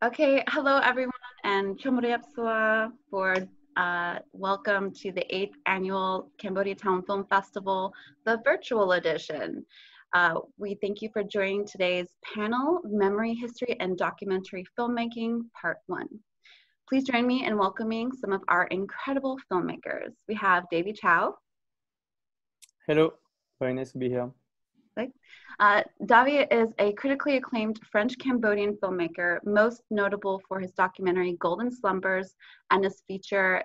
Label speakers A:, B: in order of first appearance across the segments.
A: Okay, hello everyone, and Chomoriapsua for uh, welcome to the eighth annual Cambodia Town Film Festival, the virtual edition. Uh, we thank you for joining today's panel, Memory, History, and Documentary Filmmaking, Part 1. Please join me in welcoming some of our incredible filmmakers. We have Davy Chou.
B: Hello, very nice to be here.
A: Uh, Davy is a critically acclaimed French-Cambodian filmmaker, most notable for his documentary Golden Slumbers and his feature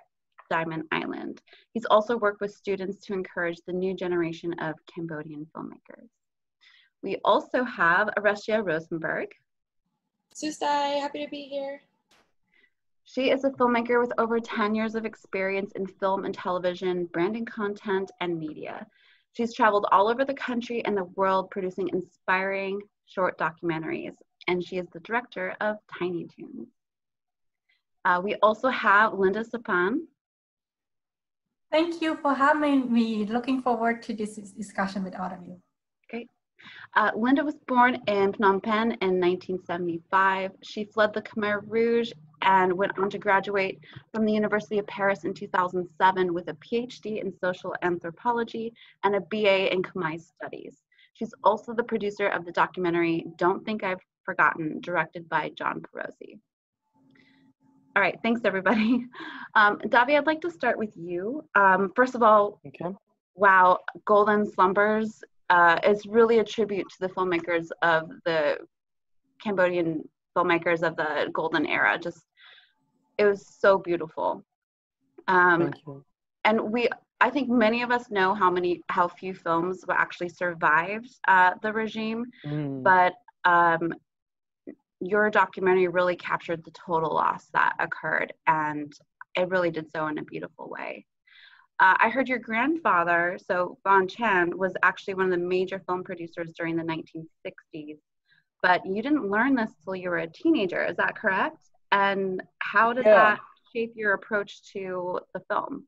A: Diamond Island. He's also worked with students to encourage the new generation of Cambodian filmmakers. We also have Arestia Rosenberg.
C: Sustai, happy to be here.
A: She is a filmmaker with over 10 years of experience in film and television, branding content, and media. She's traveled all over the country and the world producing inspiring short documentaries, and she is the director of Tiny Toones. Uh, we also have Linda Saphan.
D: Thank you for having me. Looking forward to this discussion with all of you.
A: Great. Uh, Linda was born in Phnom Penh in 1975. She fled the Khmer Rouge and went on to graduate from the University of Paris in 2007 with a PhD in social anthropology and a BA in Khmer studies. She's also the producer of the documentary Don't Think I've Forgotten, directed by John Pirozzi. All right, thanks everybody. Um, Davy, I'd like to start with you. Um, first of all, okay. wow, Golden Slumbers uh, is really a tribute to the filmmakers of the Cambodian filmmakers of the golden era. Just it was so beautiful. Um, and we, I think many of us know how many, how few films were actually survived uh, the regime, mm. but um, your documentary really captured the total loss that occurred, and it really did so in a beautiful way. Uh, I heard your grandfather, so Van Chan, was actually one of the major film producers during the 1960s, but you didn't learn this till you were a teenager. Is that correct? And how did yeah. that shape your approach to the film?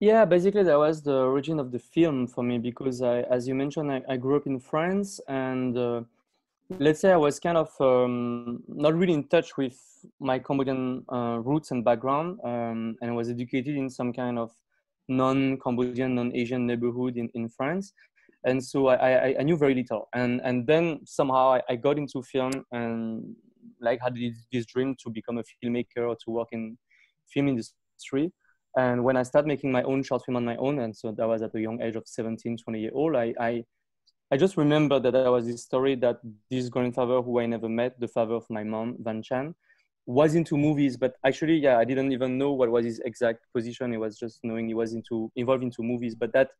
B: Yeah basically that was the origin of the film for me because I, as you mentioned i, I grew up in france and uh, let's say i was kind of um, not really in touch with my cambodian uh, roots and background um, and i was educated in some kind of non-cambodian non-asian neighborhood in, in france. And so I, I, I, knew very little. And and then somehow I, I, got into film and like had this dream to become a filmmaker or to work in film industry. And when I started making my own short film on my own, and so that was at a young age of 17, 20 years old, I, I, I just remember that there was this story that this grandfather who I never met, the father of my mom, Van Chan, was into movies, but actually, yeah, I didn't even know what was his exact position. It was just knowing he was into involved into movies. But that,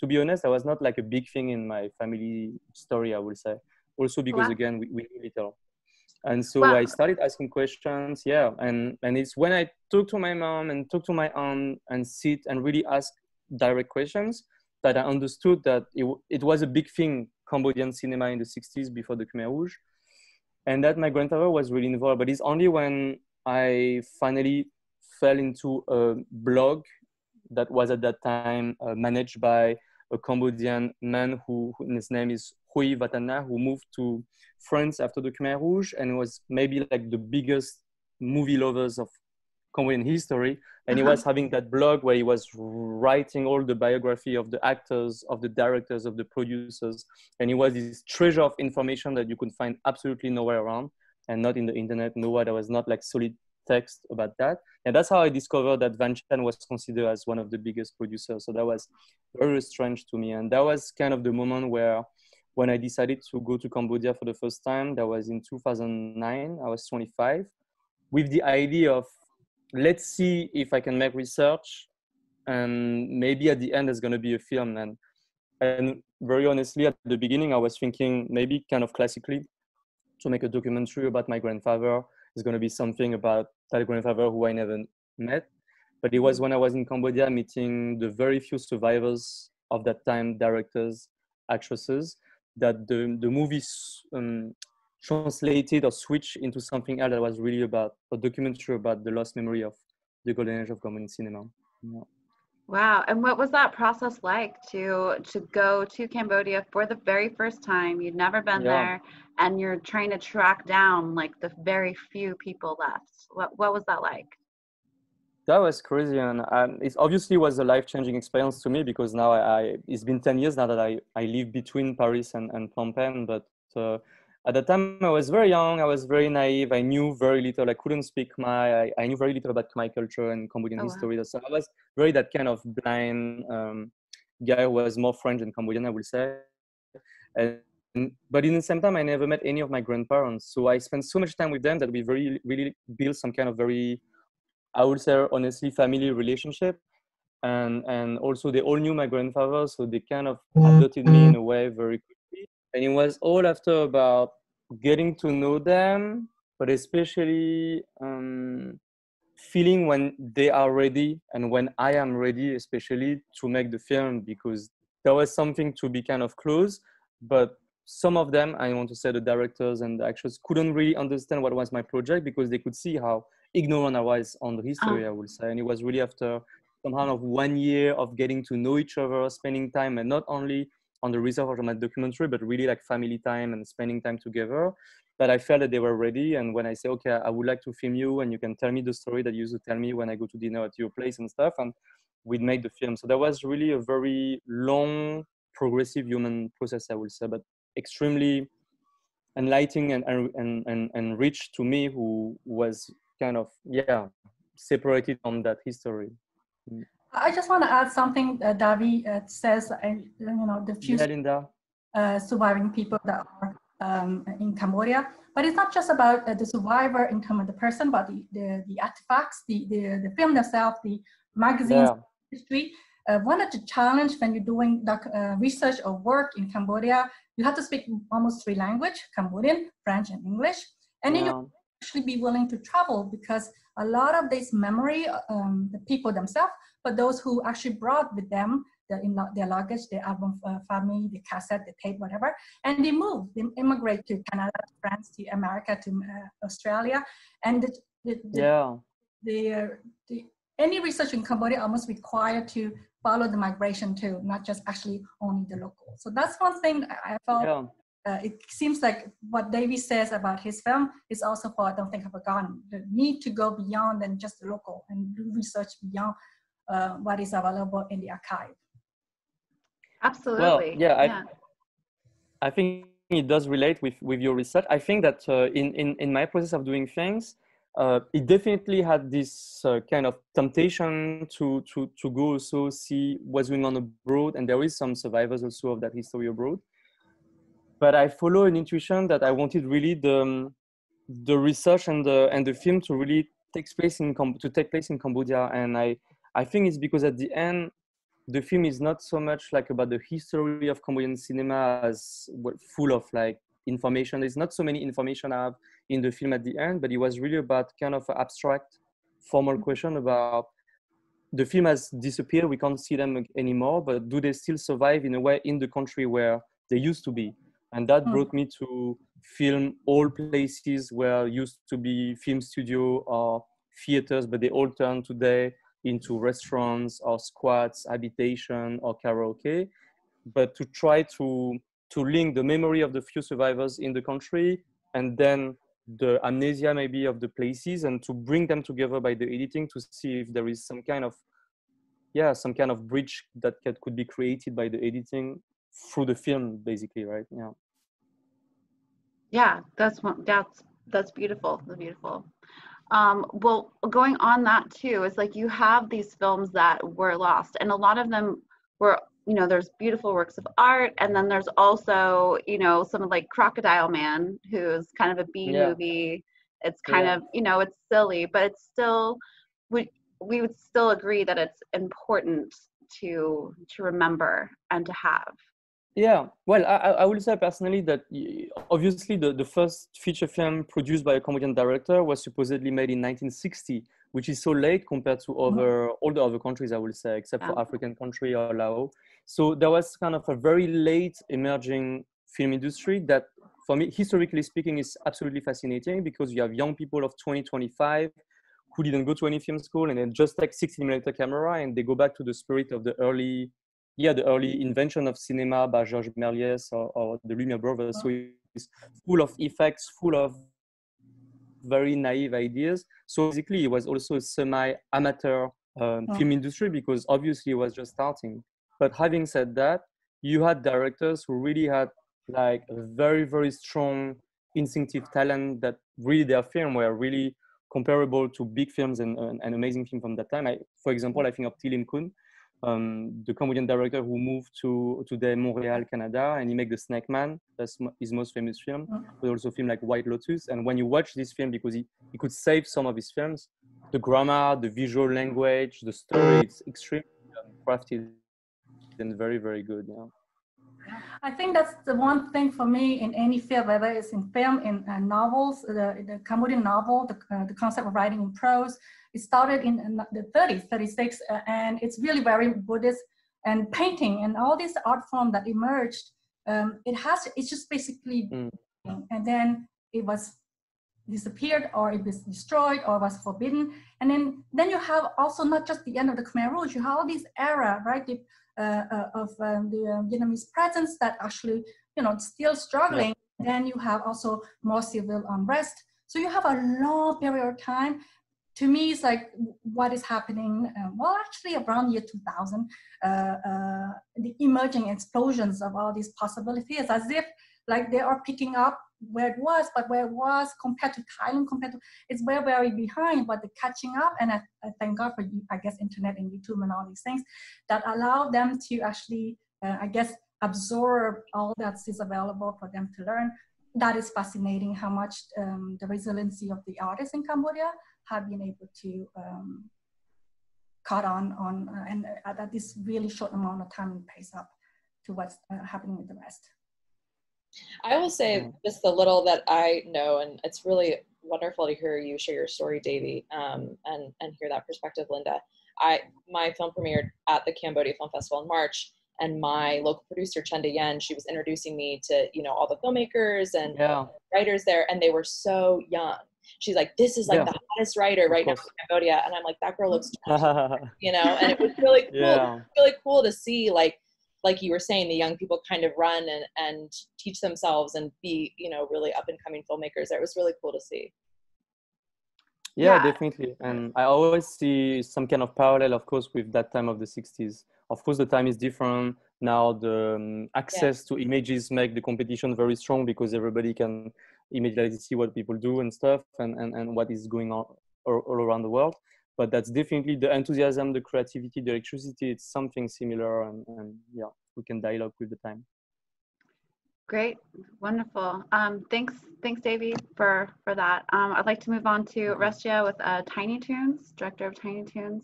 B: to be honest, that was not like a big thing in my family story. I would say. Also because wow. again, we, we knew little and so wow. i started asking questions yeah and and it's when i talk to my mom and talk to my aunt and sit and really ask direct questions that i understood that it, it was a big thing cambodian cinema in the 60s before the khmer rouge and that my grandfather was really involved but it's only when i finally fell into a blog that was at that time uh, managed by a cambodian man who, who his name is Hui Vatana, who moved to France after the Khmer Rouge and was maybe like the biggest movie lovers of Cambodian history. And uh-huh. he was having that blog where he was writing all the biography of the actors, of the directors, of the producers. And he was this treasure of information that you could find absolutely nowhere around and not in the internet, nowhere. There was not like solid text about that. And that's how I discovered that Van Chan was considered as one of the biggest producers. So that was very strange to me. And that was kind of the moment where when I decided to go to Cambodia for the first time, that was in 2009, I was 25, with the idea of let's see if I can make research and maybe at the end there's going to be a film. And, and very honestly, at the beginning, I was thinking maybe kind of classically to make a documentary about my grandfather. It's going to be something about that grandfather who I never met. But it was when I was in Cambodia meeting the very few survivors of that time, directors, actresses, that the the movie um, translated or switched into something else that was really about a documentary about the lost memory of the golden age of Cambodian cinema. Yeah.
A: Wow. And what was that process like to to go to Cambodia for the very first time? You'd never been
B: Yeah.
A: there and you're trying to track down like the very few people left. What what was that like?
B: That was crazy, and um, it obviously was a life-changing experience to me because now I, I it's been ten years now that I, I live between Paris and, and Phnom Penh. But uh, at the time, I was very young. I was very naive. I knew very little. I couldn't speak my I, I knew very little about my culture and Cambodian
A: Oh, wow.
B: history. So I was very that kind of blind um, guy who was more French than Cambodian, I would say. And, but in the same time, I never met any of my grandparents. So I spent so much time with them that we very really built some kind of very I would say honestly family relationship and and also they all knew my grandfather so they kind of adopted me in a way very quickly. And it was all after about getting to know them but especially um, feeling when they are ready and when I am ready especially to make the film because there was something to be kind of close but some of them I want to say the directors and the actors couldn't really understand what was my project because they could see how ignorant I was on the history, ah. I would say. And it was really after somehow of one year of getting to know each other, spending time, and not only on the research of my documentary, but really like family time and spending time together, that I felt that they were ready. And when I say, okay, I would like to film you, and you can tell me the story that you used to tell me when I go to dinner at your place and stuff, and we'd make the film. So that was really a very long, progressive human process, I would say, but extremely enlightening and, and, and, and rich to me, who was kind of yeah separated from that history
D: I just want to add something. Uh, Davy uh, says, uh, you know, the few uh, surviving people that are um, in Cambodia. But it's not just about uh, the survivor in terms of the person, but the, the, the artifacts, the, the, the film themselves, the magazines,
B: yeah
D: history. Uh, one of the challenge when you're doing doc, uh, research or work in Cambodia, you have to speak almost three language, Cambodian, French, and English. And then you
B: yeah.
D: Actually be willing to travel because a lot of this memory, um, the people themselves, but those who actually brought with them the, in, their luggage, their album uh, family, the cassette, the tape, whatever, and they move, they immigrate to Canada, to France, to America, to uh, Australia, and the, the, the,
B: yeah
D: the, uh, the any research in Cambodia almost required to follow the migration too, not just actually only the local. So that's one thing I I felt
B: yeah
D: uh, it seems like what Davy says about his film is also for I Don't Think I've Forgotten. The need to go beyond than just the local and do research beyond uh, what is available in the archive.
A: Absolutely.
B: yeah, I- I think it does relate with, with your research. I think that uh, in, in, in my process of doing things, uh, it definitely had this uh, kind of temptation to, to, to go also see what's going on abroad. And there is some survivors also of that history abroad. But I follow an intuition that I wanted really the, um, the research and the, and the film to really take place in, to take place in Cambodia. And I, I think it's because at the end, the film is not so much like about the history of Cambodian cinema as full of like information. There's not so many information I have in the film at the end, but it was really about kind of abstract, formal question about the film has disappeared. We can't see them anymore, but do they still survive in a way in the country where they used to be? And that
D: Hmm.
B: brought me to film all places where used to be film studio or theaters, but they all turn today into restaurants or squats, habitation or karaoke, but to try to to link the memory of the few survivors in the country and then the amnesia maybe of the places and to bring them together by the editing to see if there is some kind of yeah some kind of bridge that could be created by the editing through the film basically right yeah
A: Yeah, that's one. That's that's beautiful. That's beautiful. Um, well, going on that too is like you have these films that were lost, and a lot of them were, you know, there's beautiful works of art, and then there's also, you know, some of like Crocodile Man, who's kind of a B
B: Yeah.
A: movie. It's kind
B: Yeah.
A: of, you know, it's silly, but it's still, we we would still agree that it's important to to remember and to have.
B: Yeah, well, I, I will say personally that obviously the, the first feature film produced by a Cambodian director was supposedly made in 1960, which is so late compared to mm-hmm. other all the other countries, I will say, except for
A: ah.
B: African country or Laos. So there was kind of a very late emerging film industry that, for me, historically speaking, is absolutely fascinating because you have young people of 20, 25 who didn't go to any film school and then just take 16 millimeter camera and they go back to the spirit of the early yeah the early invention of cinema by Georges Méliès or, or the Lumiere brothers so it's full of effects full of very naive ideas so basically it was also a semi amateur um,
D: Oh.
B: film industry because obviously it was just starting but having said that you had directors who really had like a very very strong instinctive talent that really their film were really comparable to big films and, and, and amazing film from that time. I, for example, I think of Tea Lim Koun, um, the Cambodian director who moved to today Montreal, Canada, and he made The Snake Man. That's his most famous film.
D: Mm.
B: But also film like White Lotus. And when you watch this film, because he, he could save some of his films, the grammar, the visual language, the story, it's extremely um, crafted and very very good. Yeah.
D: I think that's the one thing for me in any field, whether it's in film, in uh, novels, the, the Cambodian novel, the, uh, the concept of writing in prose, it started in, the 30s, 36, uh, and it's really very Buddhist. And painting and all these art form that emerged, um, it has, it's just basically,
B: Mm.
D: and then it was disappeared or it was destroyed or was forbidden. And then, then you have also not just the end of the Khmer Rouge, you have all these era, right? The, uh, uh, of um, the uh, Vietnamese presence that actually, you know, still struggling. Then you have also more civil unrest. So you have a long period of time. To me, it's like what is happening. Uh, well, actually, around year 2000, uh, uh, the emerging explosions of all these possibilities, as if like they are picking up where it was, but where it was compared to Thailand, compared to it's very very behind, but the catching up. And I, I thank God for I guess internet and YouTube and all these things that allow them to actually, uh, I guess, absorb all that is available for them to learn. That is fascinating how much um, the resiliency of the artists in Cambodia have been able to um, caught on on uh, and uh, at this really short amount of time pays up to what's uh, happening with the rest.
C: I will say
B: Mm.
C: just the little that I know, and it's really wonderful to hear you share your story, Davy, um, and and hear that perspective, Linda. I my film premiered at the Cambodia Film Festival in March, and my local producer Chenda Yen, she was introducing me to you know all the filmmakers and
B: Yeah.
C: writers there, and they were so young. She's like, "This is like
B: Yeah.
C: the hottest writer right now in. Cambodia," and I'm like, "That girl looks, you know." And it was really cool
B: yeah.
C: really cool to see like like you were saying the young people kind of run and and teach themselves and be you know really up and coming filmmakers it was really cool to see
B: yeah
A: Yeah.
B: definitely and i always see some kind of parallel of course with that time of the 60s of course the time is different now the um, access to images make the competition very strong because everybody can immediately see what people do and stuff and, and, and what is going on all, all around the world but that's definitely the enthusiasm the creativity the electricity it's something similar and, and yeah we can dialogue with the time
A: Great, wonderful. Um, thanks, thanks, Davy, for for that. Um, I'd like to move on to Restia with uh, Tiny Toones director of Tiny Toones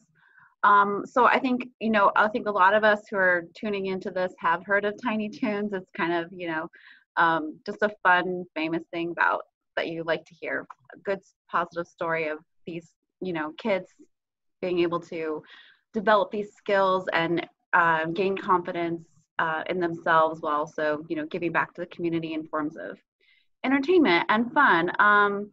A: Um, so I think you know, I think a lot of us who are tuning into this have heard of Tiny Toones. It's kind of you know, um, just a fun, famous thing about that you like to hear. A good, positive story of these you know kids being able to develop these skills and uh, gain confidence uh, in themselves while also you know giving back to the community in forms of entertainment and fun um,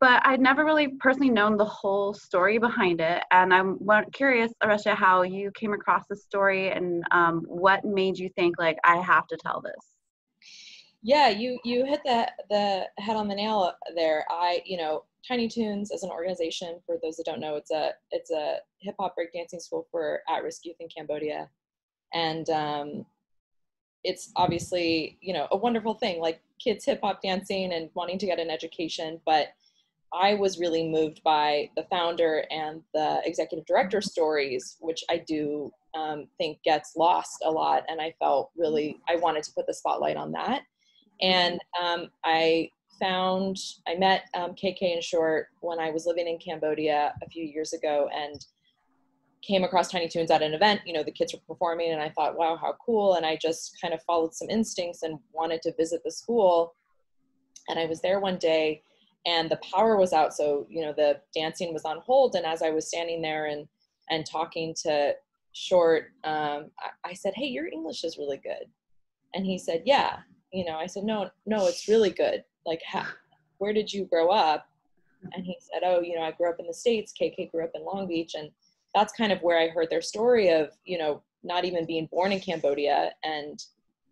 A: but i'd never really personally known the whole story behind it and i'm curious aresha how you came across the story and um, what made you think like i have to tell this
C: yeah you you hit the the head on the nail there. I you know Tiny Toones as an organization for those that don't know it's a it's a hip hop breakdancing school for at-risk youth in cambodia. And um, it's obviously you know a wonderful thing like kids hip hop dancing and wanting to get an education but i was really moved by the founder and the executive director stories which i do um, think gets lost a lot and i felt really i wanted to put the spotlight on that and um, i found i met um, kk in short when i was living in cambodia a few years ago and came across Tiny Toones at an event. You know, the kids were performing, and I thought, wow, how cool. And I just kind of followed some instincts and wanted to visit the school. And I was there one day, and the power was out. So, you know, the dancing was on hold. And as I was standing there and, and talking to Short, um, I, I said, hey, your English is really good. And he said, yeah. You know, I said, no, no, it's really good. Like, how, where did you grow up? and he said, "Oh, you know, I grew up in the states. KK grew up in Long Beach, and that's kind of where I heard their story of you know not even being born in Cambodia and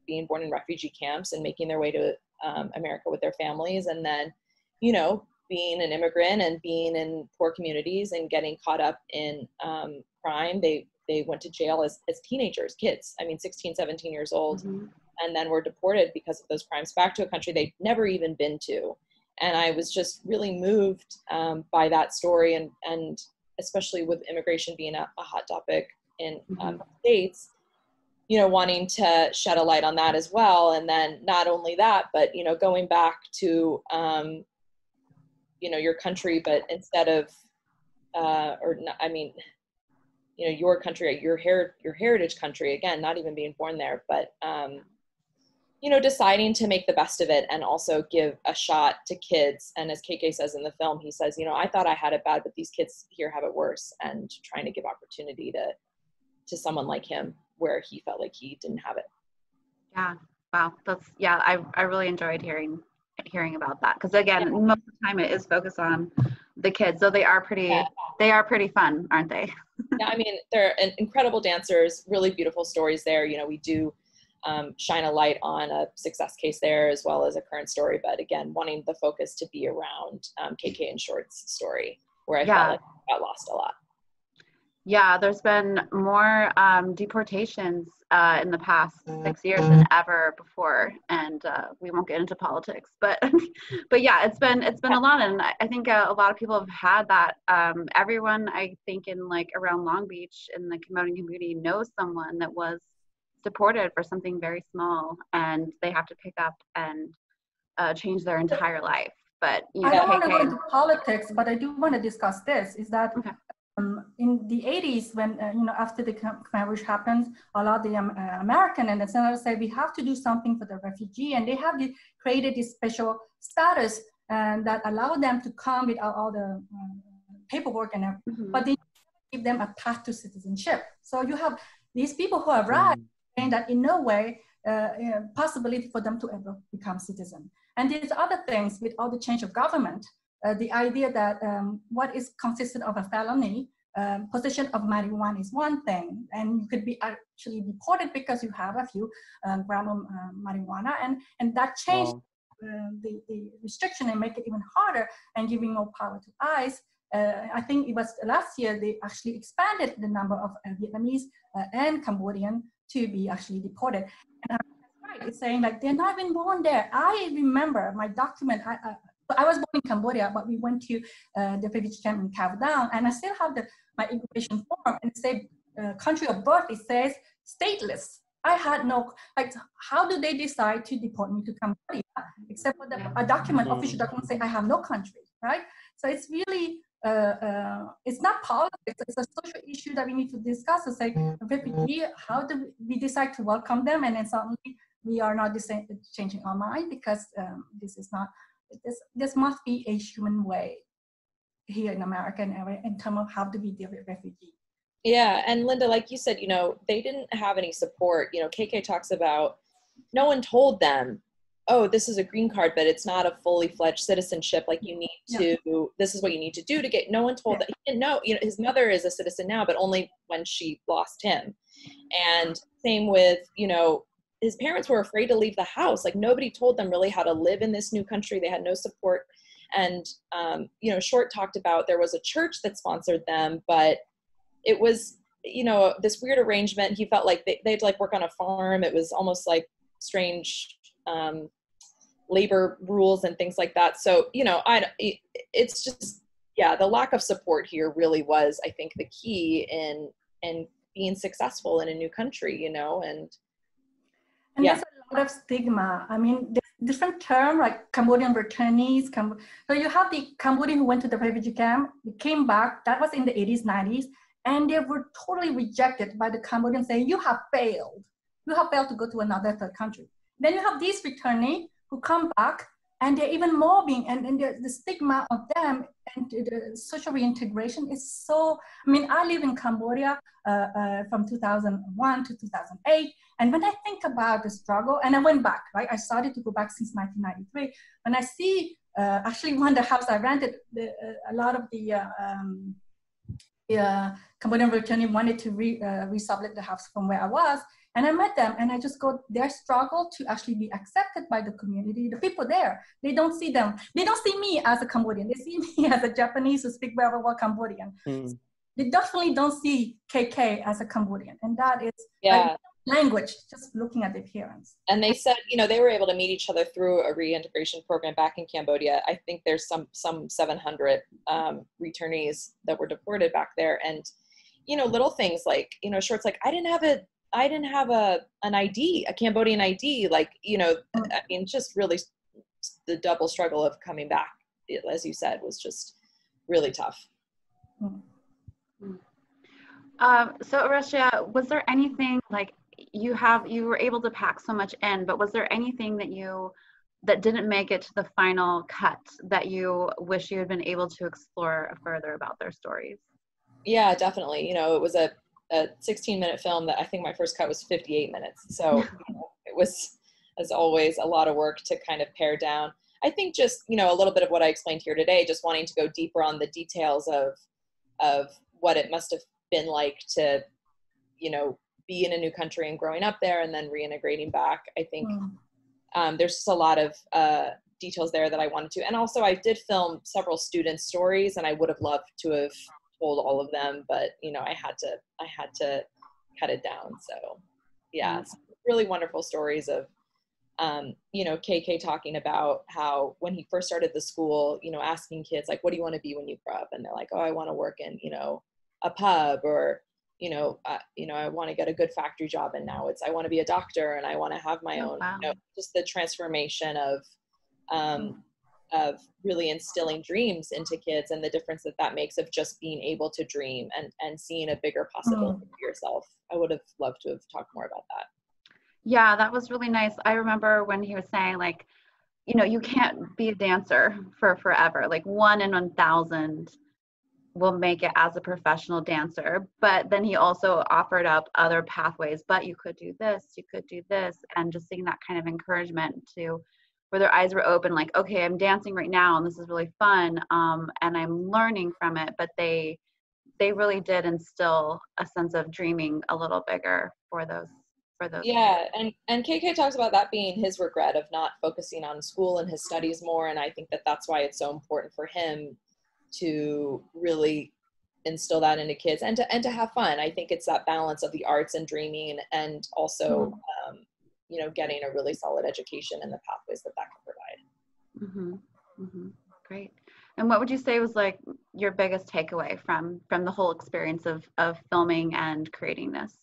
C: being born in refugee camps and making their way to um, America with their families, and then you know being an immigrant and being in poor communities and getting caught up in um, crime. They they went to jail as, as teenagers, kids. I mean, 16, 17 years old, mm-hmm. And then were deported because of those crimes back to a country they'd never even been to and I was just really moved um, by that story, and and especially with immigration being a, a hot topic in um, mm-hmm. states, you know, wanting to shed a light on that as well, and then not only that, but you know, going back to um, you know your country, but instead of uh, or not, I mean, you know, your country, your her- your heritage country, again, not even being born there, but um, you know, deciding to make the best of it and also give a shot to kids. And as KK says in the film, he says, you know, I thought I had it bad, but these kids here have it worse, and trying to give opportunity to to someone like him where he felt like he didn't have it.
A: Yeah. Wow. That's yeah. I I really enjoyed hearing hearing about that because again, yeah. most of the time it is focused on the kids, so they are pretty yeah. they are pretty fun, aren't they?
C: yeah. I mean, they're incredible dancers. Really beautiful stories there. You know, we do um, shine a light on a success case there as well as a current story. But again, wanting the focus to be around um, KK and Short's story, where I yeah. felt like I got lost a lot.
A: Yeah, there's been more um, deportations uh, in the past six years than ever before, and uh, we won't get into politics, but but yeah, it's been it's been a lot, and I think uh, a lot of people have had that. Um, everyone, I think, in like around Long Beach in the Cambodian community knows someone that was deported for something very small and they have to pick up and uh, change their entire life. But you know,
D: I don't want to go into politics, but I do want to discuss this. Is that okay. um, in the 80s, when uh, you know after the Khmer Rouge happened, a lot of the um, uh, American and the senators said we have to do something for the refugee, and they have the, created this special status and that allow them to come without all the uh, paperwork and everything. Mm-hmm. But they give them a path to citizenship. So you have these people who arrive. Mm-hmm saying that in no way uh, possibility for them to ever become citizen. And there's other things with all the change of government, uh, the idea that um, what is consistent of a felony, um, possession of marijuana is one thing, and you could be actually deported because you have a few um, gram of uh, marijuana, and, and that changed wow. Uh, the, the restriction and make it even harder and giving more power to ICE. Uh, I think it was last year they actually expanded the number of uh, Vietnamese uh, and Cambodian to be actually deported. And right, it's saying like they're not even born there. I remember my document. I, uh, I was born in Cambodia, but we went to uh, the refugee camp in Cao and I still have the my immigration form and say uh, country of birth. It says stateless. I had no like. How do they decide to deport me to Cambodia? Except for the a document, official document, say I have no country, right? So it's really uh, uh, it's not politics, it's a social issue that we need to discuss to say, refugee, how do we decide to welcome them? And then suddenly we are not changing our mind because um, this is not, this, this must be a human way here in America and in terms of how do we deal with refugees.
C: Yeah, and Linda, like you said, you know, they didn't have any support. You know, KK talks about no one told them oh this is a green card but it's not a fully fledged citizenship like you need to yeah. this is what you need to do to get no one told yeah. that he didn't know you know his mother is a citizen now but only when she lost him and same with you know his parents were afraid to leave the house like nobody told them really how to live in this new country they had no support and um, you know short talked about there was a church that sponsored them but it was you know this weird arrangement he felt like they, they'd like work on a farm it was almost like strange um, labor rules and things like that. So, you know, I, it's just, yeah, the lack of support here really was, I think, the key in, in being successful in a new country, you know, and,
D: and yeah. there's a lot of stigma. I mean, different term like Cambodian returnees. Cam- so you have the Cambodian who went to the refugee camp, they came back. That was in the 80s, 90s, and they were totally rejected by the Cambodians saying, "You have failed. You have failed to go to another third country." Then you have these returnee who come back and they're even mobbing and, and the, stigma of them and the social reintegration is so i mean i live in cambodia uh, uh, from 2001 to 2008 and when i think about the struggle and i went back right i started to go back since 1993 when i see uh, actually one the house i rented the, uh, a lot of the uh, um, the Cambodian returning wanted to re, uh, resublet the house from where I was. And I met them and I just go, their struggle to actually be accepted by the community, the people there, they don't see them, they don't see me as a Cambodian. They see me as a Japanese who speak very well Cambodian. Mm. They definitely don't see KK as a Cambodian. And that is
C: yeah. Like,
D: language, just looking at the appearance.
C: And they said, you know, they were able to meet each other through a reintegration program back in Cambodia. I think there's some some 700 um, returnees that were deported back there, and you know, little things like you know, shorts like I didn't have a I didn't have a an ID, a Cambodian ID. Like you know, mm. I mean, just really the double struggle of coming back, as you said, was just really tough. Mm.
A: Um, so, Areshia, was there anything like you have you were able to pack so much in but was there anything that you that didn't make it to the final cut that you wish you had been able to explore further about their stories
C: yeah definitely you know it was a, a 16 minute film that i think my first cut was 58 minutes so you know, it was as always a lot of work to kind of pare down i think just you know a little bit of what i explained here today just wanting to go deeper on the details of of what it must have been like to you know be in a new country and growing up there and then reintegrating back. I think mm. um, there's just a lot of uh, details there that I wanted to. And also, I did film several student stories, and I would have loved to have told all of them, but you know, I had to I had to cut it down. So, yeah, mm. really wonderful stories of. Um, you know, KK talking about how when he first started the school, you know, asking kids like, "What do you want to be when you grow up?" And they're like, "Oh, I want to work in, you know, a pub or you know, uh, you know, I want to get a good factory job, and now it's I want to be a doctor, and I want to have my oh, own. Wow. You know, just the transformation of, um, of really instilling dreams into kids, and the difference that that makes of just being able to dream and and seeing a bigger possibility mm. for yourself. I would have loved to have talked more about that.
A: Yeah, that was really nice. I remember when he was saying like, you know, you can't be a dancer for forever. Like one in one thousand will make it as a professional dancer but then he also offered up other pathways but you could do this you could do this and just seeing that kind of encouragement to where their eyes were open like okay i'm dancing right now and this is really fun um, and i'm learning from it but they they really did instill a sense of dreaming a little bigger for those for those
C: yeah and and kk talks about that being his regret of not focusing on school and his studies more and i think that that's why it's so important for him to really instill that into kids and to and to have fun. I think it's that balance of the arts and dreaming and also mm-hmm. um, you know getting a really solid education and the pathways that that can
A: provide. Mm-hmm. Mm-hmm. Great. And what would you say was like your biggest takeaway from from the whole experience of of filming and creating this?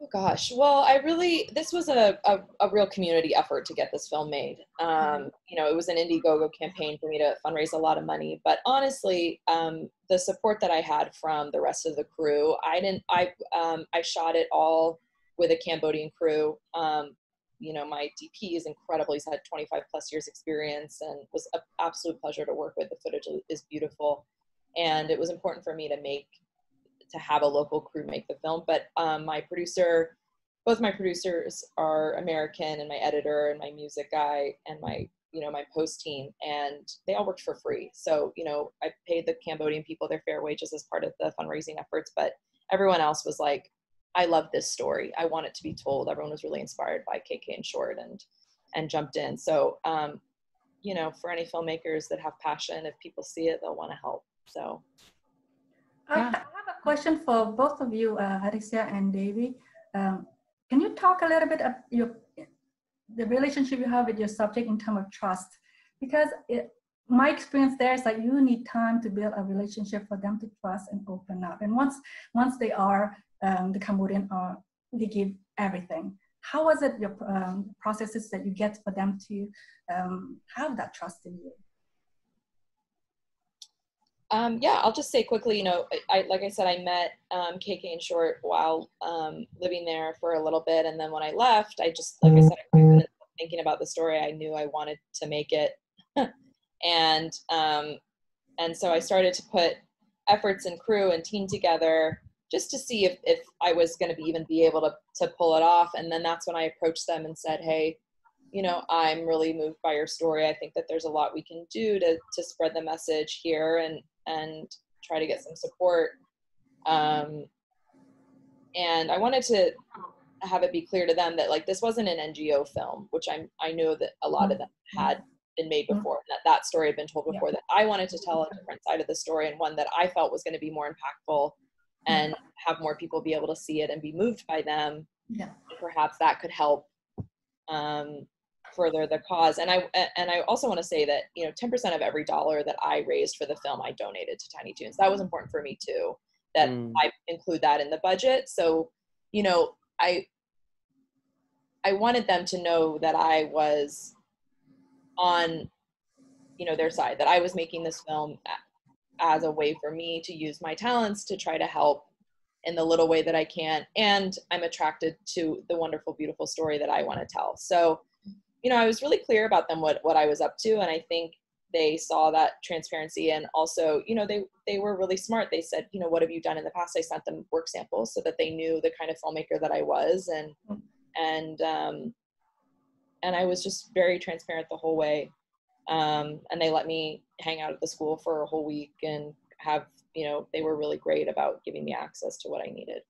C: Oh gosh. Well, I really this was a, a, a, real community effort to get this film made. Um, you know, it was an Indiegogo campaign for me to fundraise a lot of money. But honestly, um, the support that I had from the rest of the crew, I didn't. I um, I shot it all with a Cambodian crew. Um, you know, my DP is incredible. He's had 25 plus years experience and was an absolute pleasure to work with. The footage is beautiful, and it was important for me to make to have a local crew make the film. But um, my producer, both my producers are American, and my editor and my music guy and my you know my post team, and they all worked for free. So you know I paid the Cambodian people their fair wages as part of the fundraising efforts, but everyone else was like, I love this story. I want it to be told. Everyone was really inspired by KK and Short and and jumped in. So um, you know, for any filmmakers that have passion, if people see it, they'll want to help. So
D: yeah I have a question for both of you, uh, Areshia and Davy. Um, can you talk a little bit about your, the relationship you have with your subject in terms of trust? Because it, my experience there is that you need time to build a relationship for them to trust and open up. And once once they are, um, the Cambodian are, they give everything. How was it your um, processes that you get for them to um, have that trust in you?
C: Um, yeah, I'll just say quickly, you know, I, like I said, I met um, KK and Short while um, living there for a little bit. And then when I left, I just, like I said, I couldn't thinking about the story, I knew I wanted to make it, and um, and so I started to put efforts and crew and team together just to see if, if I was going to be even be able to, to pull it off. And then that's when I approached them and said, Hey, you know, I'm really moved by your story. I think that there's a lot we can do to, to spread the message here and, and try to get some support. Um, and I wanted to have it be clear to them that like this wasn't an NGO film, which I'm I know that a lot of them had been made before, and that that story had been told before. That I wanted to tell a different side of the story and one that I felt was going to be more impactful and have more people be able to see it and be moved by them
D: yeah.
C: perhaps that could help um, further the cause. And i and i also want to say that you know 10% of every dollar that i raised for the film i donated to Tiny Toones. That was important for me too that mm. i include that in the budget. So you know i i wanted them to know that i was on you know their side that i was making this film as a way for me to use my talents to try to help in the little way that I can. And I'm attracted to the wonderful, beautiful story that I want to tell. So, you know, I was really clear about them what, what I was up to. And I think they saw that transparency and also, you know, they, they were really smart. They said, you know, what have you done in the past? I sent them work samples so that they knew the kind of filmmaker that I was. And, and, um, and I was just very transparent the whole way um, and they let me hang out at the school for a whole week and have you know they were really great about giving me access to what i needed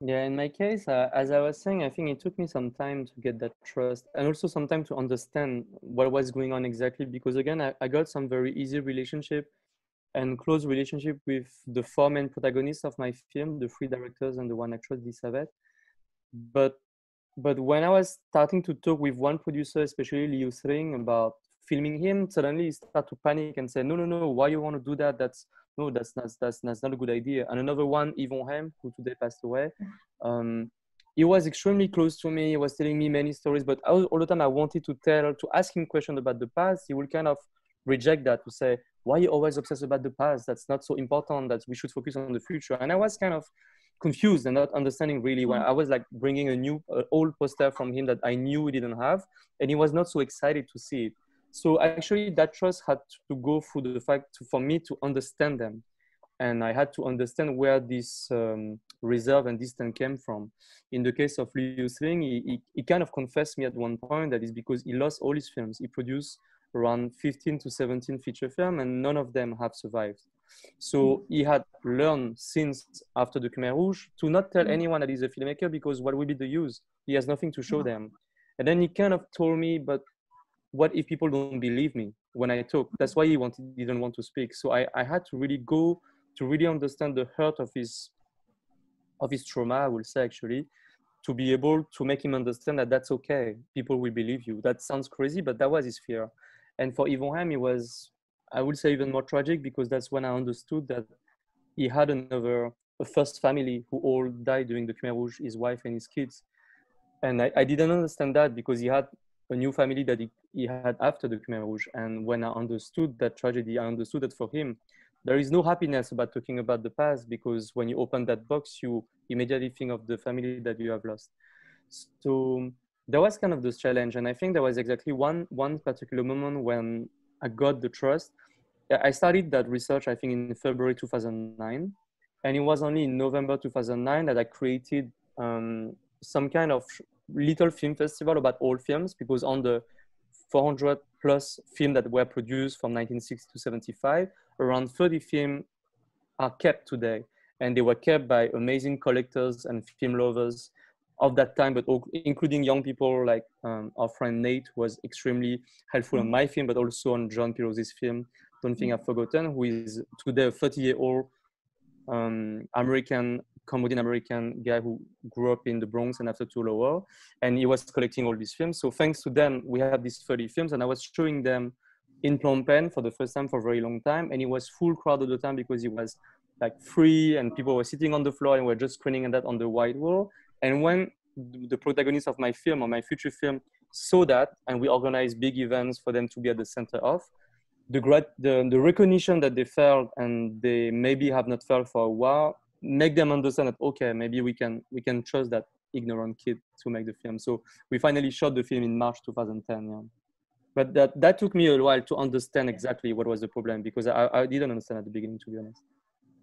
B: yeah in my case uh, as i was saying i think it took me some time to get that trust and also some time to understand what was going on exactly because again i, I got some very easy relationship and close relationship with the four main protagonists of my film the three directors and the one actress Elisabeth. but but when I was starting to talk with one producer, especially Liu Sring, about filming him, suddenly he started to panic and say, "No, no, no! Why you want to do that? That's no, that's not that's, that's not a good idea." And another one, Yvon Hem, who today passed away, um, he was extremely close to me. He was telling me many stories, but all, all the time I wanted to tell, to ask him questions about the past, he would kind of reject that to say, "Why you always obsessed about the past? That's not so important. That we should focus on the future." And I was kind of confused and not understanding really when mm. I was like bringing a new uh, old poster from him that I knew he didn't have, and he was not so excited to see it. So actually, that trust had to go through the fact to, for me to understand them, and I had to understand where this um, reserve and distance came from. In the case of Liu Sring, he, he, he kind of confessed me at one point that is because he lost all his films. He produced around 15 to 17 feature films, and none of them have survived. So he had learned since after the Khmer Rouge to not tell hmm. anyone that he's a filmmaker because what will be the use? He has nothing to show hmm. them. And then he kind of told me, but what if people don't believe me when I talk? That's why he wanted, didn't want to speak. So I, I had to really go to really understand the hurt of his of his trauma, I will say actually, to be able to make him understand that that's okay. People will believe you. That sounds crazy, but that was his fear. And for Yvon Hem, it was I would say even more tragic because that's when I understood that he had another a first family who all died during the Khmer Rouge, his wife and his kids. And I, I didn't understand that because he had a new family that he, he had after the Khmer Rouge. And when I understood that tragedy, I understood that for him, there is no happiness about talking about the past because when you open that box, you immediately think of the family that you have lost. So there was kind of this challenge. And I think there was exactly one, one particular moment when I got the trust I started that research, I think, in February 2009. And it was only in November 2009 that I created um, some kind of little film festival about old films because on the 400 plus film that were produced from 1960 to 75, around 30 films are kept today. And they were kept by amazing collectors and film lovers of that time, but including young people like um, our friend Nate was extremely helpful on my film, but also on John Pirozzi's film don't think I've forgotten, who is today a 30 year old um, American, Cambodian American guy who grew up in the Bronx and after Toulouse War. And he was collecting all these films. So thanks to them, we have these 30 films and I was showing them in Phnom Penh for the first time for a very long time. And it was full crowd all the time because it was like free and people were sitting on the floor and were just screening that on the white wall. And when the protagonist of my film or my future film saw that and we organized big events for them to be at the center of, the, the, the recognition that they felt and they maybe have not felt for a while make them understand that okay maybe we can we can trust that ignorant kid to make the film. So we finally shot the film in March 2010. Yeah. But that, that took me a while to understand exactly what was the problem because I, I didn't understand at the beginning, to be honest.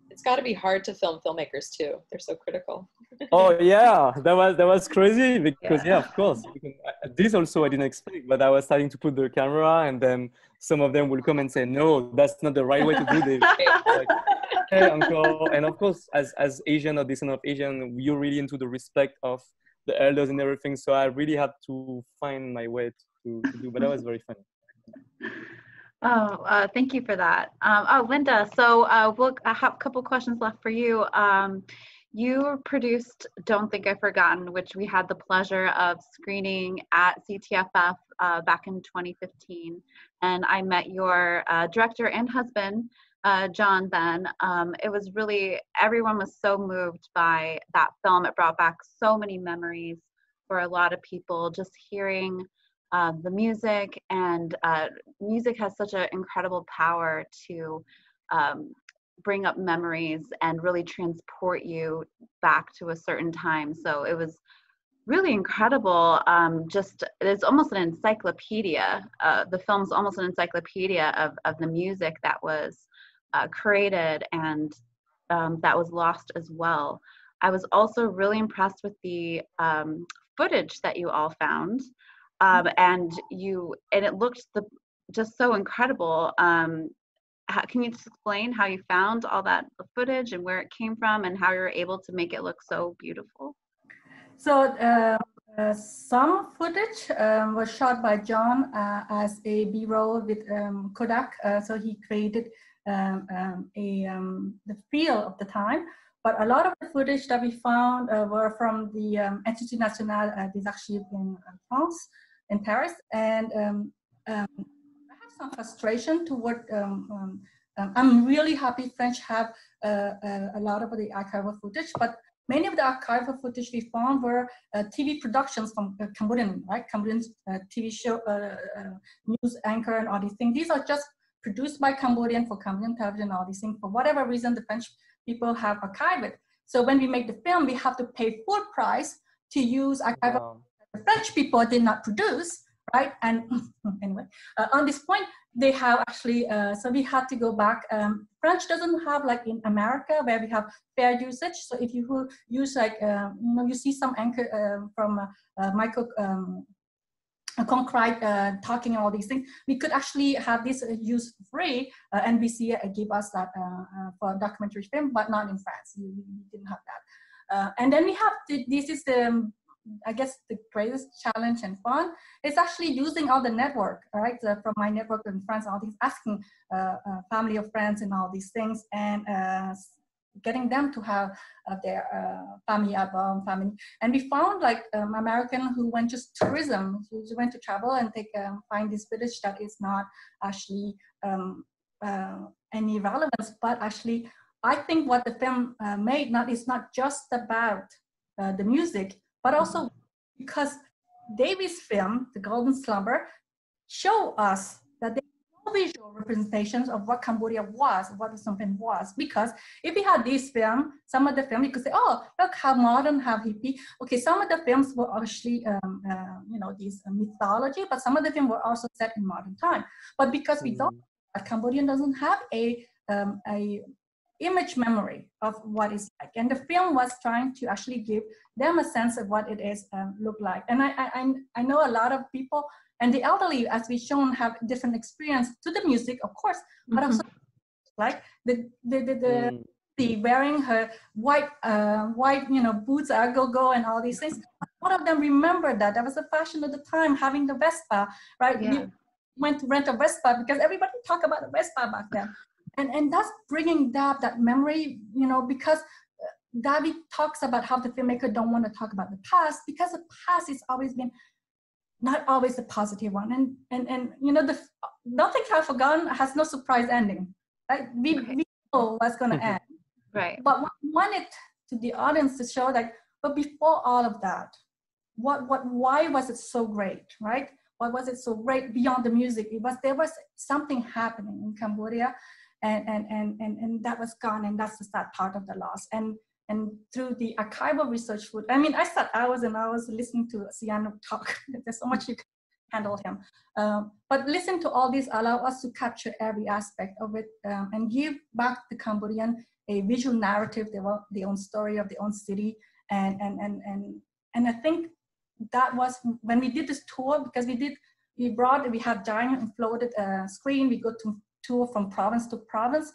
C: It's got to be hard to film filmmakers too. They're so critical.
B: oh yeah, that was that was crazy because yeah, yeah of course. This also I didn't expect, but I was starting to put the camera, and then some of them will come and say, "No, that's not the right way to do this." like, hey, uncle. And of course, as as Asian or descendant of Asian, you're really into the respect of the elders and everything. So I really had to find my way to, to do, but that was very fun.
A: Oh, uh, thank you for that. Um, oh, Linda, so uh, we'll I have a couple questions left for you. Um, you produced Don't Think I've Forgotten, which we had the pleasure of screening at CTFF uh, back in 2015. And I met your uh, director and husband, uh, John, then. Um, it was really, everyone was so moved by that film. It brought back so many memories for a lot of people, just hearing uh, the music and uh, music has such an incredible power to um, bring up memories and really transport you back to a certain time. So it was really incredible um, just it's almost an encyclopedia uh, the film's almost an encyclopedia of, of the music that was uh, created and um, that was lost as well. I was also really impressed with the um, footage that you all found um, and you and it looked the just so incredible. Um, how, can you explain how you found all that footage and where it came from and how you're able to make it look so beautiful?
D: So uh, uh, some footage um, was shot by John uh, as a B-roll with um, Kodak. Uh, so he created um, um, a um, the feel of the time. But a lot of the footage that we found uh, were from the um, Institut National des Archives in France in Paris, and um, um, I have some frustration toward. Um, um, I'm really happy French have uh, uh, a lot of the archival footage, but many of the archival footage we found were uh, TV productions from uh, Cambodian, right? Cambodian uh, TV show, uh, news anchor, and all these things. These are just produced by Cambodian for Cambodian television, all these things. For whatever reason, the French people have archived it. So when we make the film, we have to pay full price to use archival wow the French people did not produce, right? And anyway, uh, on this point, they have actually, uh, so we had to go back. Um, French doesn't have like in America where we have fair usage. So if you use like, uh, you know, you see some anchor um, from uh, uh, Michael um, Concrete uh, talking all these things, we could actually have this use free. Uh, NBC gave us that for documentary film, but not in France. We, we didn't have that. and then we have to, this is the um, I guess the greatest challenge and fun is actually using all the network, right? Uh, from my network and friends, all these asking uh, uh, family of friends and all these things, and uh, getting them to have uh, their uh, family album, family. And we found like um, American who went just tourism, who went to travel and take um, find this village that is not actually um, any relevance, but actually I think what the film made not is not just about the music but also because Davy's film, The Golden Slumber, show us that there are no visual representations of what Cambodia was, what Penh was. Because if we had this film, some of the film, you could say, oh, look how modern, how hippie. Okay, some of the films were actually, um, uh, you know, these uh, mythology, but some of the films were also set in modern time. But because we don't, mm. Cambodian doesn't have a um, a image memory of what it's like. And the film was trying to actually give them a sense of what it is um, look like. And I, I, I know a lot of people and the elderly, as we shown, have different experience to the music, of course, but mm-hmm. also like the the the, the, mm. wearing her white uh, white you know boots, uh, go go, and all these things. one of them remembered that that was a fashion of the time, having the Vespa, right? Yeah. You went to rent a Vespa because everybody talked about the Vespa back then and and that's bringing that that memory you know because uh, Davy talks about how the filmmaker don't want to talk about the past because the past has always been not always a positive one. And and and you know the nothing have forgotten has no surprise ending right? We, okay. we know what's going to mm-hmm. end.
A: Right.
D: But we wanted to the audience to show that but before all of that what what why was it so great right? Why was it so great beyond the music? It was there was something happening in cambodia and and and and, and that was gone and that's the sad part of the loss and and through the archival research food. I mean, I sat hours and hours listening to Sihanouk talk. There's so much you can handle him. Um, but listen to all these allow us to capture every aspect of it um, and give back the Cambodian a visual narrative, their, their own story of their own city. And, and, and, and, and I think that was when we did this tour, because we did, we brought, we have giant and floated uh, screen, we go to tour from province to province.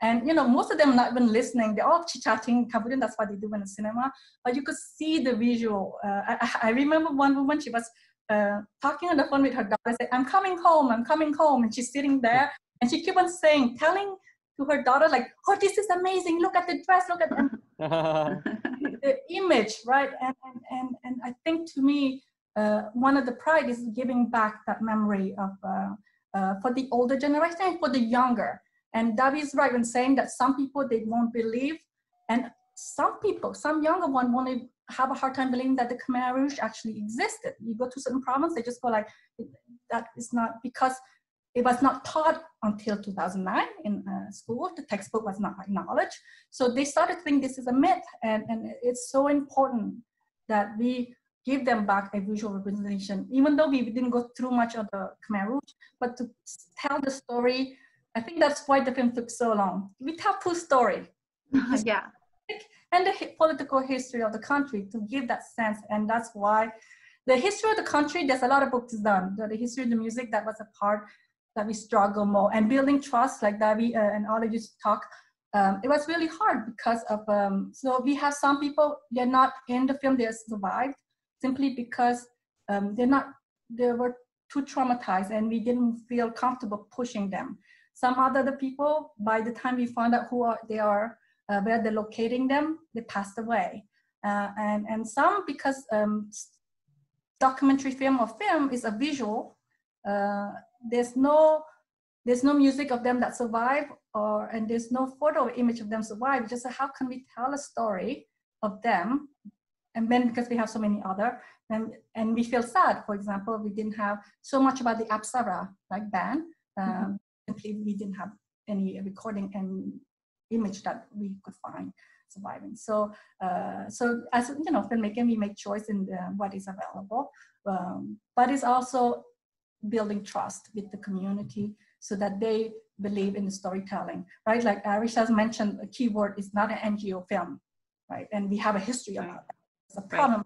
D: And you know, most of them not even listening. They're all chit-chatting Cambodian. That's what they do in the cinema. But you could see the visual. Uh, I, I, remember one woman. She was uh, talking on the phone with her daughter. Said, "I'm coming home. I'm coming home." And she's sitting there, and she keep on saying, telling to her daughter, like, "Oh, this is amazing. Look at the dress. Look at the image, right?" And and and and I think to me, uh, one of the pride is giving back that memory of uh, uh, for the older generation and for the younger and Davy is right when saying that some people they won't believe, and some people, some younger one, won't have a hard time believing that the Khmer Rouge actually existed. You go to certain province, they just go like, that is not because it was not taught until 2009 in uh, school. The textbook was not acknowledged. So they started to think this is a myth, and, and it's so important that we give them back a visual representation, even though we didn't go through much of the Khmer Rouge, but to tell the story I think that's why the film took so long. We tell two story.
A: yeah.
D: And the political history of the country to give that sense. And that's why the history of the country, there's a lot of books done. The, the history of the music, that was a part that we struggle more. And building trust, like Davy uh, and all of you talk, um, it was really hard because of, um, so we have some people, they're not in the film, they survived simply because um, they're not, they were too traumatized and we didn't feel comfortable pushing them. Some other people, by the time we found out who are, they are, uh, where they're locating them, they passed away. Uh, and, and some, because um, documentary film or film is a visual, uh, there's no there's no music of them that survive or and there's no photo image of them survive just how can we tell a story of them and then because we have so many other and and we feel sad for example we didn't have so much about the apsara like band um, mm-hmm simply we didn't have any recording and image that we could find surviving. So, uh, so as you know, filmmaking, we make choice in the, what is available, um, but it's also building trust with the community so that they believe in the storytelling, right? Like Arestia mentioned, a keyword is not an NGO film, right? And we have a history of that. A problem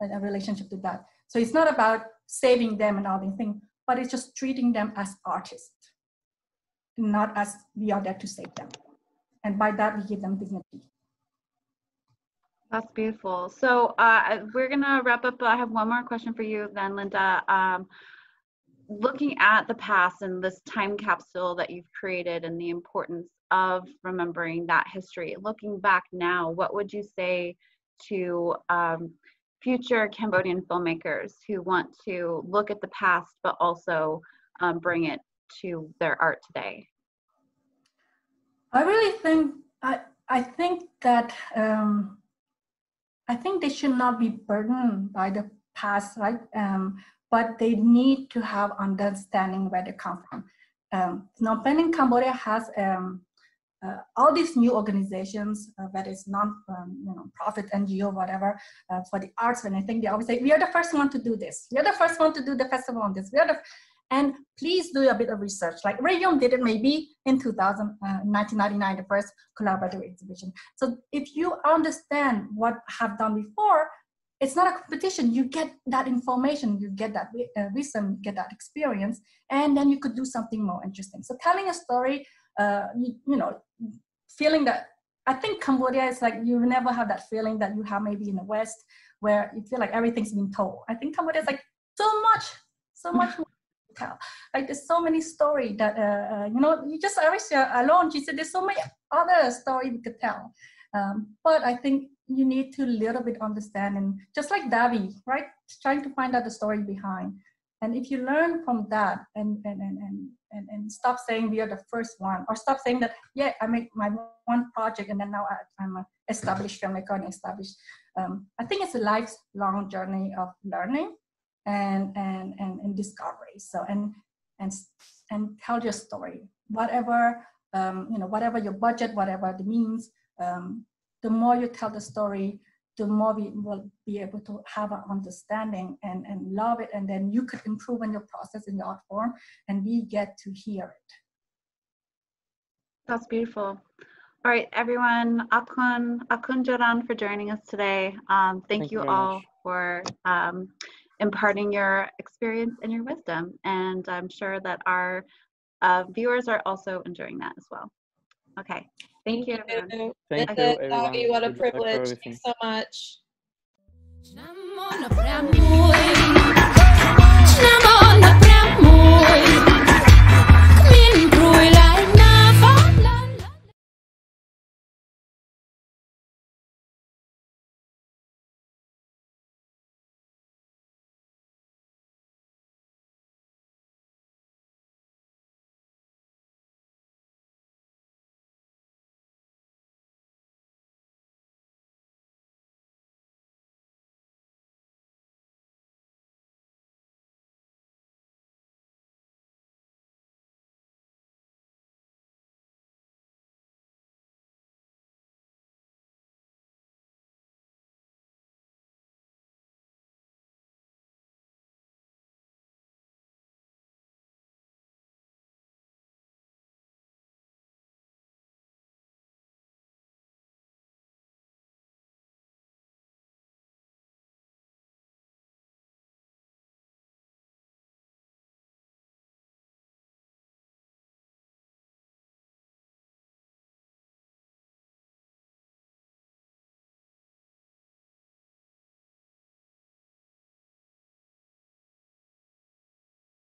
D: right. and a relationship to that. So it's not about saving them and all these things, but it's just treating them as artists not as we are there to save them. And by that, we give them dignity.
A: That's beautiful. So uh, we're gonna wrap up. I have one more question for you then, Linda. Um, looking at the past and this time capsule that you've created and the importance of remembering that history, looking back now, what would you say to um, future Cambodian filmmakers who want to look at the past but also um, bring it to their art today?
D: I really think I I think that um, I think they should not be burdened by the past, right? Um, but they need to have understanding where they come from. Um, now, Pen in Cambodia has um, uh, all these new organizations, uh, whether it's non, um, you know, profit NGO, whatever, uh, for the arts, and I think they always say, we are the first one to do this. We are the first one to do the festival on this. We are the, and please do a bit of research. Like Rayom did it maybe in 2000, uh, 1999, the first collaborative exhibition. So if you understand what have done before, it's not a competition. You get that information, you get that uh, wisdom, get that experience, and then you could do something more interesting. So telling a story, uh, you, you know, feeling that I think Cambodia is like you never have that feeling that you have maybe in the West where you feel like everything's been told. I think Cambodia is like so much, so much more to tell. Like there's so many stories that uh, uh, you know you just Arestia alone. She said there's so many other stories we could tell. Um, but I think you need to little bit understand and just like Davy, right? Trying to find out the story behind. And if you learn from that and and, and, and, and, and stop saying we are the first one or stop saying that, yeah, I make my one project and then now I, am an established filmmaker and established. Um, I think it's a lifelong journey of learning and and and, and discovery so and and and tell your story whatever um, you know whatever your budget whatever the means um, the more you tell the story, the more we will be able to have an understanding and, and love it. And then you could improve on your process in the art form and we get to hear it.
A: That's beautiful. All right, everyone, Akun, Akun Joran for joining us today. Um, thank,
B: Thank
A: you
B: you
A: all
B: much.
A: for um, imparting your experience and your wisdom. And I'm sure that our uh, viewers are also enjoying that as well. Okay, thank, you. everyone.
B: Thank you,
C: it,
B: everyone.
C: Doggy. What a
B: Good luck for
C: privilege. Thanks so much.
E: Namor,